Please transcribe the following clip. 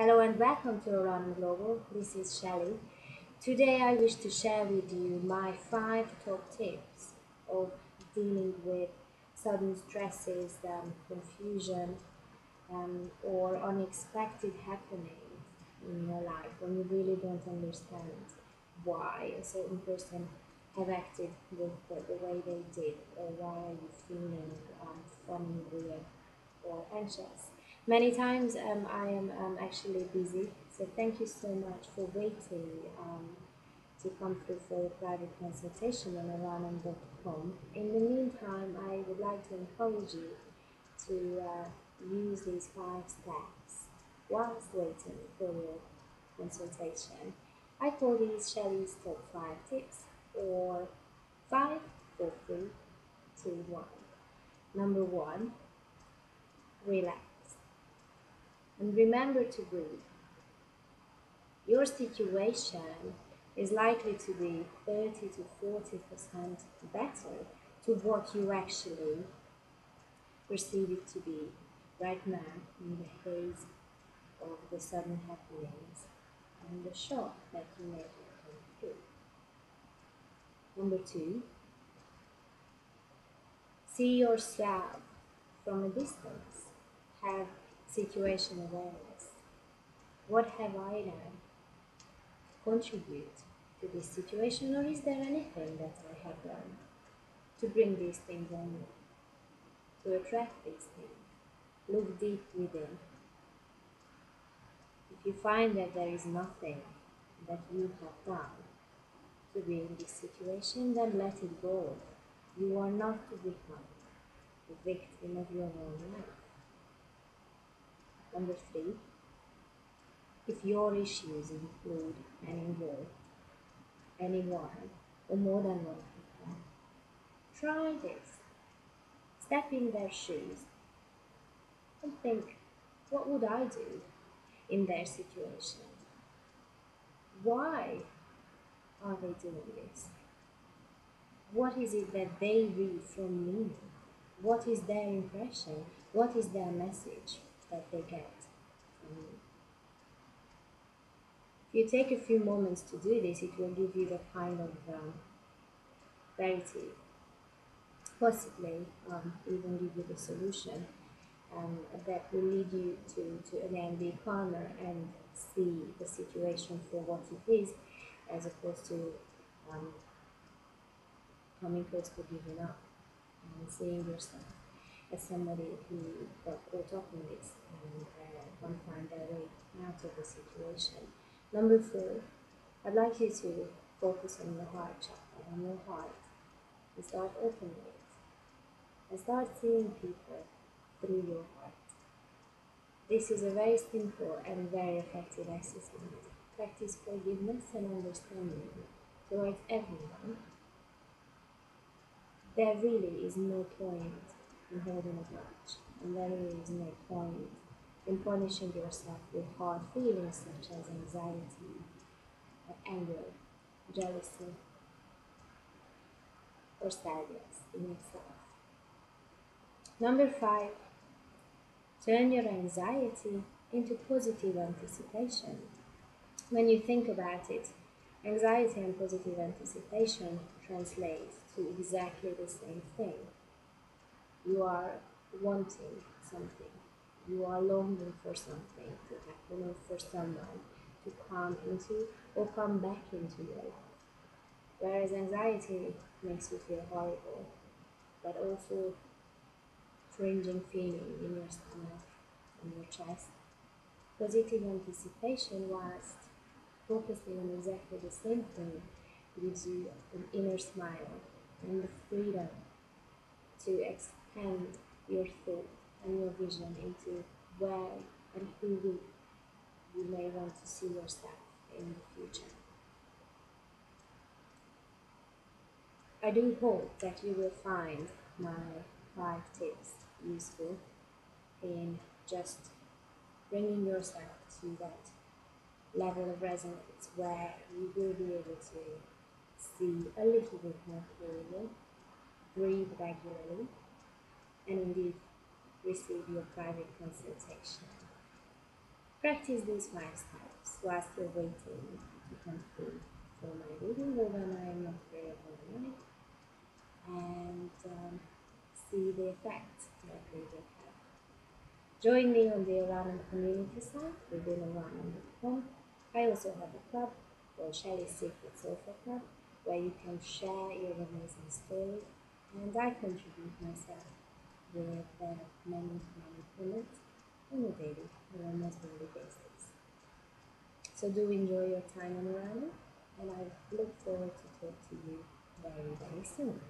Hello and welcome to Oranum Global. This is Shellie. Today I wish to share with you my five top tips of dealing with sudden stresses, um, confusion, um, or unexpected happenings in your life when you really don't understand why a certain person have acted the, the, the way they did or why are you feeling um, funny, weird, or anxious. Many times um, I am um, actually busy, so thank you so much for waiting um, to come through for a private consultation on oranum.com. In the meantime, I would like to encourage you to uh, use these five steps whilst waiting for your consultation. I call these Shellie's top five tips or five, four, three, two, one. Number one, relax and remember to breathe. Your situation is likely to be 30 to 40% better to what you actually perceive it to be right now in the haze of the sudden happenings and the shock that you may have come through. Number two, see yourself from a distance. Have situation awareness. What have I done to contribute to this situation, or is there anything that I have done to bring these things on me, to attract these things? Look deep within. If you find that there is nothing that you have done to be in this situation, then let it go. You are not to become the victim of your own life. Number three, if your issues include and involve anyone or more than one people, try this. Step in their shoes and think, what would I do in their situation? Why are they doing this? What is it that they read from me? What is their impression? What is their message? That they get you. If you take a few moments to do this, it will give you the kind of um, clarity, possibly um, even give you the solution um, that will lead you to, to again be calmer and see the situation for what it is as opposed to um, coming close to giving up and seeing yourself as somebody who up in this and uh, can't find their way out of the situation. Number four, I'd like you to focus on your heart chakra, on your heart, and start opening it. And start seeing people through your heart. This is a very simple and very effective exercise. Practice forgiveness and understanding towards everyone. There really is no point in holding a grudge, and there is no point in punishing yourself with hard feelings such as anxiety, anger, jealousy, or sadness in itself. Number five, turn your anxiety into positive anticipation. When you think about it, anxiety and positive anticipation translate to exactly the same thing you are wanting something, you are longing for something to happen or for someone to come into or come back into your life. Whereas anxiety makes you feel horrible, but also cringing feeling in your stomach, in your chest. Positive anticipation, whilst focusing on exactly the same thing, gives you an inner smile and the freedom to express and your thought and your vision into where and who you, you may want to see yourself in the future. I do hope that you will find my five tips useful in just bringing yourself to that level of resonance where you will be able to see a little bit more clearly, breathe regularly, and indeed receive your private consultation. Practice these five steps whilst you're waiting to through for my reading or when I am not available and um, see the effect that they will have. Join me on the Oranum community site within Oranum.com. I also have a club called Shellie's Secret Sofa Club where you can share your amazing story and I contribute myself with uh, many, many comments on a daily or almost daily basis. So do enjoy your time on Oranum and I look forward to talk to you very, very soon.